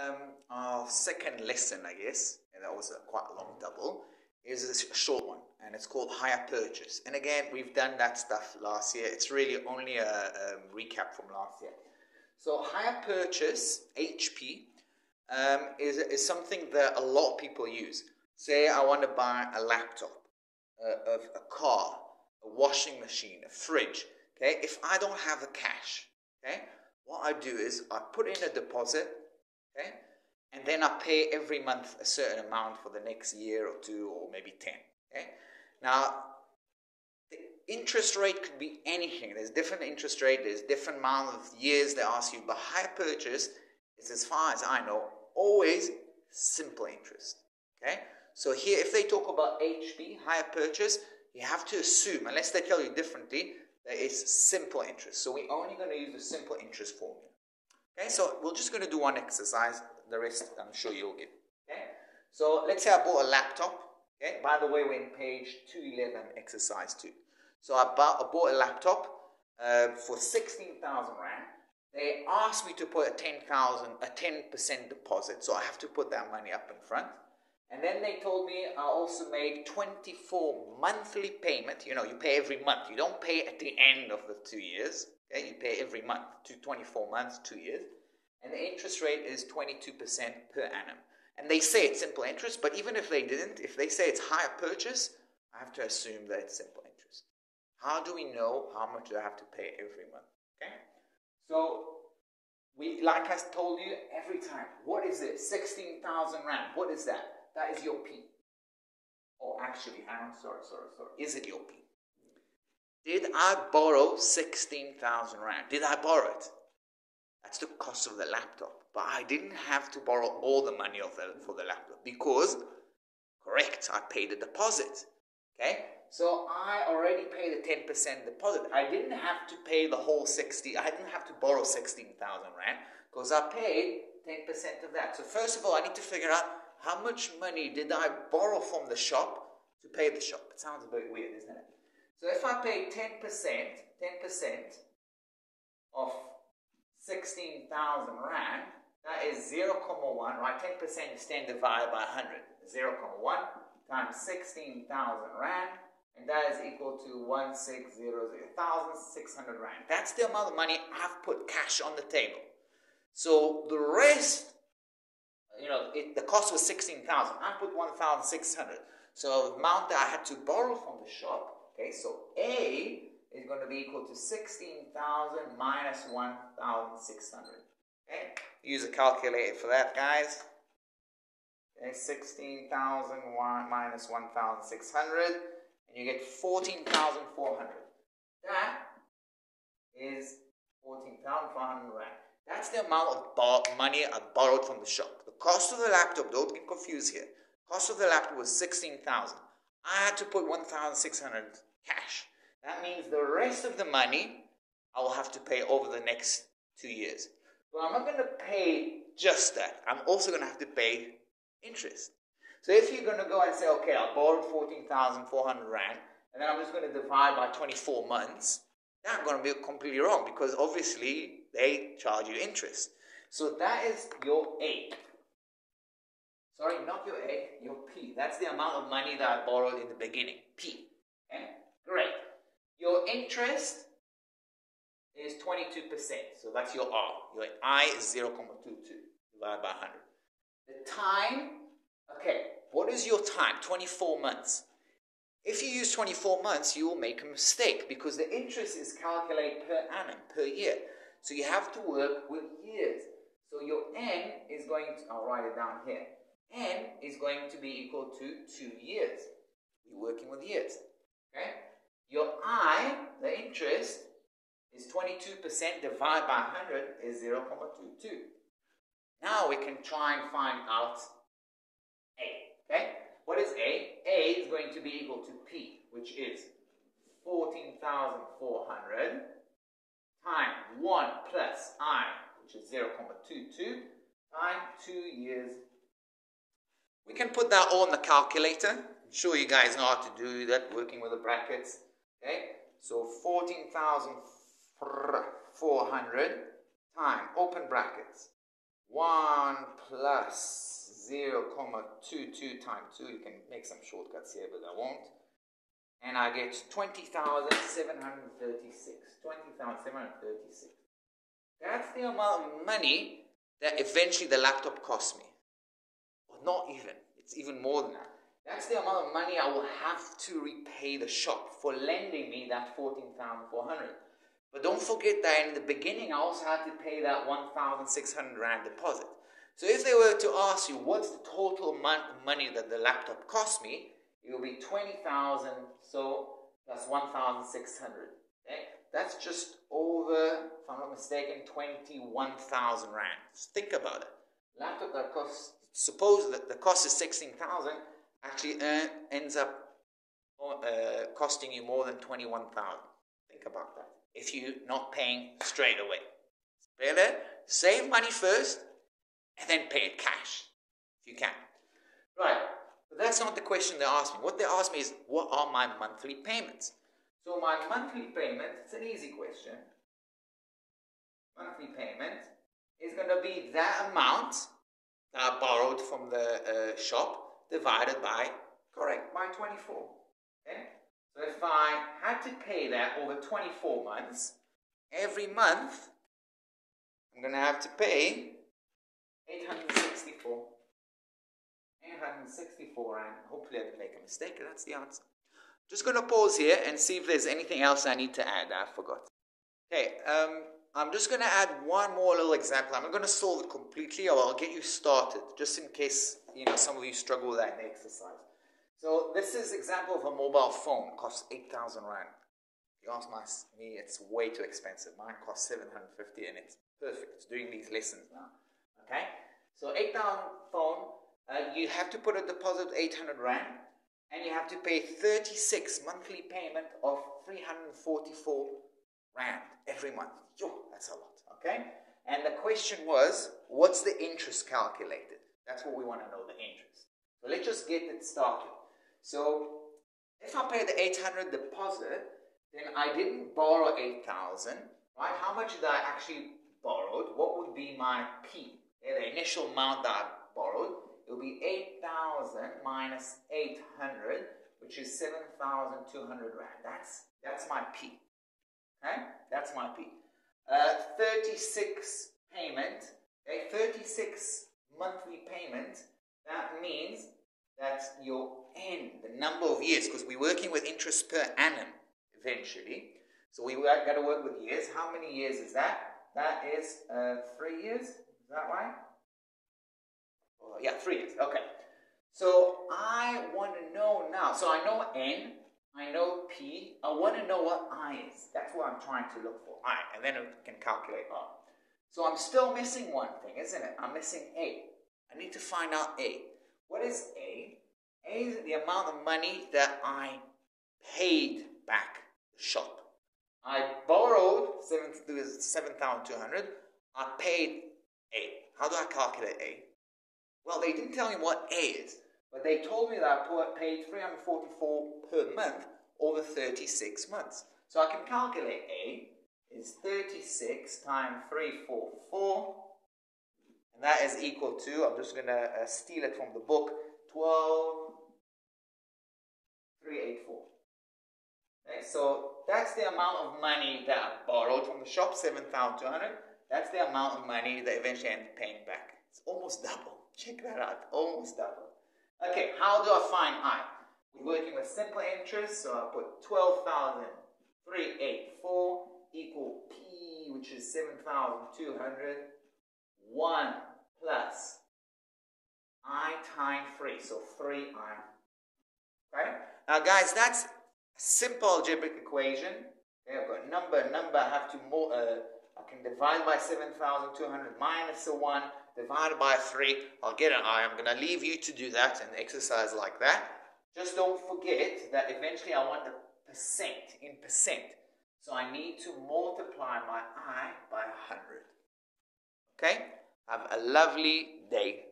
Um, our second lesson, I guess, and that was a quite a long double, is a short one, and it's called hire purchase. And again, we've done that stuff last year. It's really only a, a recap from last year. So hire purchase (HP) um, is is something that a lot of people use. Say I want to buy a laptop, a, a car, a washing machine, a fridge. Okay, if I don't have the cash, okay, what I do is I put in a deposit Okay? And then I pay every month a certain amount for the next year or two or maybe 10. Okay? Now, the interest rate could be anything. There's different interest rate, there's different amount of years they ask you, but hire purchase is, as far as I know, always simple interest. Okay? So here, if they talk about HP, hire purchase, you have to assume, unless they tell you differently, that it's simple interest. So we're only going to use the simple interest formula. Okay, so we're just going to do one exercise. The rest I'm sure you'll get. Okay, so let's say I bought a laptop. Okay, by the way, we're in page 211, exercise 2. So I bought, I bought a laptop uh, for 16,000 Rand. They asked me to put a 10,000, a 10% deposit, so I have to put that money up in front. And then they told me I also made 24 monthly payment. You know, you pay every month. You don't pay at the end of the two years. Okay, you pay every month, to 24 months, two years, and the interest rate is 22% per annum. And they say it's simple interest, but even if they didn't, if they say it's hire purchase, I have to assume that it's simple interest. How do we know how much do I have to pay every month? Okay, so we, like I told you every time, what is it? 16,000 rand. What is that? That is your P. Oh, actually, on, sorry, sorry, sorry. Is it your P? Did I borrow 16,000 Rand? Did I borrow it? That's the cost of the laptop. But I didn't have to borrow all the money of the, for the laptop because, correct, I paid a deposit. Okay? So I already paid a 10% deposit. I didn't have to pay the whole 60, I didn't have to borrow 16,000 Rand because I paid 10% of that. So first of all, I need to figure out how much money did I borrow from the shop to pay the shop. It sounds a bit weird, isn't it? So if I pay 10%, 10% of 16,000 Rand, that is 0, 0.1, right? 10% is 10 divided by 100. 0, 0.1 times 16,000 Rand, and that is equal to 1600, 1,600 Rand. That's the amount of money I've put cash on the table. So the rest, you know, it, the cost was 16,000. I put 1,600. So the amount that I had to borrow from the shop Okay, so A is going to be equal to 16,000 minus 1,600. Okay, use a calculator for that, guys. Okay, 16,000 minus 1,600, and you get 14,400. That is 14,400 Rand. That's the amount of money I borrowed from the shop. The cost of the laptop, don't get confused here. Cost of the laptop was 16,000. I had to put 1,600 cash. That means the rest of the money I will have to pay over the next two years. But I'm not going to pay just that. I'm also going to have to pay interest. So if you're going to go and say, okay, I borrowed 14,400 Rand, and then I'm just going to divide by 24 months, that's going to be completely wrong because obviously they charge you interest. So that is your A. Sorry, not your A, your P. That's the amount of money that I borrowed in the beginning. P. Okay? Great. Your interest is 22%. So that's your R. Your I is 0.22 divided by 100. The time, okay, what is your time? 24 months. If you use 24 months, you will make a mistake because the interest is calculated per annum, per year. So you have to work with years. So your N is going to, I'll write it down here. N is going to be equal to two years. You're working with years. Okay? Your I, the interest, is 22% divided by 100 is 0.22. Now we can try and find out A. Okay? What is A? A is going to be equal to P, which is 14,400 times 1 plus I, which is 0.22, times 2 years. We can put that all in the calculator. I'm sure you guys know how to do that, working with the brackets. Okay, so 14,400 times, open brackets, 1 plus 0, comma 2, 2 times 2. You can make some shortcuts here, but I won't. And I get 20,736. 20,736. That's the amount of money that eventually the laptop cost me. Well, not even. It's even more than that. That's the amount of money I will have to repay the shop for lending me that 14,400. But don't forget that in the beginning, I also had to pay that 1,600 Rand deposit. So if they were to ask you, what's the total amount of money that the laptop cost me, it will be 20,000, so that's plus 1,600. Okay? That's just over, if I'm not mistaken, 21,000 Rand. Just think about it. Laptop that costs, suppose that the cost is 16,000, actually uh, ends up uh, costing you more than 21,000. Think about that if you're not paying straight away. Better save money first and then pay it cash if you can. Right, but that's not the question they asked me. What they asked me is, what are my monthly payments? So my monthly payment, it's an easy question. Monthly payment is going to be that amount that I borrowed from the uh, shop divided by, correct, by 24. Okay? So if I had to pay that over 24 months, every month I'm going to have to pay 864. 864 and hopefully I didn't make a mistake. That's the answer. Just going to pause here and see if there's anything else I need to add. I forgot. Okay, um, I'm just going to add one more little example. I'm not going to solve it completely, or I'll get you started, just in case you know some of you struggle with that in exercise. So this is example of a mobile phone, costs 8,000 Rand. You ask my, me, it's way too expensive. Mine costs 750 and it's perfect. It's doing these lessons now. Okay? So 8,000 phone, uh, you have to put a deposit of 800 Rand and you have to pay 36 monthly payment of 344 Rand every month. Yo, that's a lot. Okay? And the question was, what's the interest calculated? That's what we want to know, the interest. So let's just get it started. So if I pay the 800 deposit, then I didn't borrow 8,000, right? How much did I actually borrowed? What would be my P? Okay, the initial amount that I borrowed, it will be 8,000 minus 800, which is 7,200 Rand. That's, that's my P. Okay, that's my P. Uh, 36 payment, a 36 monthly payment, that means that your N, the number of years, because we're working with interest per annum eventually. So we got to work with years. How many years is that? That is uh, three years. Is that right? Oh, yeah, three years. Okay. So I want to know now. So I know N, I know P. I want to know what I is. That's what I'm trying to look for. I, and then I can calculate R. So I'm still missing one thing, isn't it? I'm missing A. I need to find out A. What is A? A is the amount of money that I paid back the shop. I borrowed 7,200. I paid A. How do I calculate A? Well, they didn't tell me what A is, but they told me that I paid 344 per month over 36 months. So I can calculate A is 36 times 344 and that is equal to, I'm just going to uh, steal it from the book, 12, 384. Okay, so that's the amount of money that I borrowed from the shop, 7,200. That's the amount of money that eventually I end up paying back. It's almost double. Check that out. Almost double. Okay, how do I find I? We're working with simple interest, so I put 12,384 equal P, which is 7,200. 1 plus i times 3. So 3i. Okay? Now, guys, that's a simple algebraic equation. Okay, I've got number, number, I have to more, uh, I can divide by 7,200 minus a 1, divided by 3. I'll get an i. I'm going to leave you to do that and exercise like that. Just don't forget that eventually I want the percent in percent. So I need to multiply my i by 100. Okay? Have a lovely day.